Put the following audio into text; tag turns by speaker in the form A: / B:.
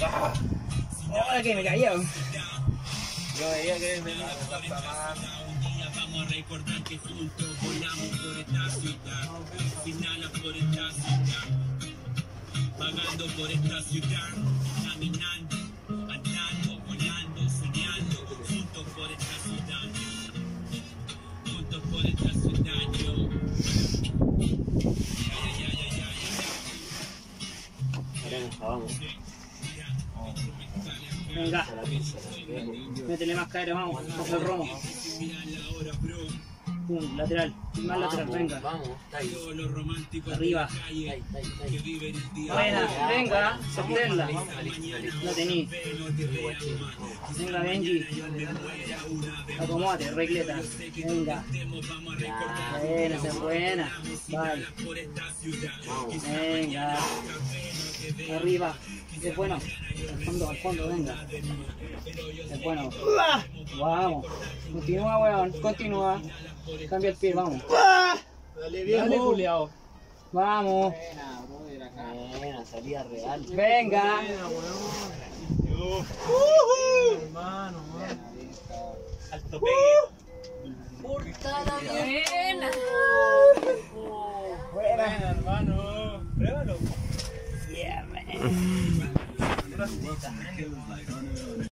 A: ¡Ah!
B: ¡Oh, que me caía!
A: Yo veía que pagar.
C: Vamos a recordar que juntos volamos por esta ciudad, sin alas por esta ciudad, vagando por esta ciudad, caminando, andando, volando, soñando, juntos por esta ciudad, juntos por esta ciudad, yo. Ya, ya, ya, ya, ya,
A: Ahora nos acabamos.
B: Venga,
A: la la
B: métele más caer, vamos, coge el romo. Pum, lateral, más lateral, venga.
A: Vamos,
B: Arriba. Buena, venga, sorprenderla. Lo tení. Venga, Benji. Acomódate, regleta. Venga. Buena, esa es buena. Vale. Venga. Arriba. Es bueno. Al fondo, al fondo, venga. Es bueno. Vamos. Continúa, weón. Continúa. Cambia el pie, vamos.
A: Dale,
B: Dale,
A: Juliao.
B: Vamos.
A: Buena, salida real.
B: Venga.
C: Alto pegue.
D: Buena.
B: Buena.
C: hermano. Pruébalo.
B: Yeah, man. đi tải hai vài con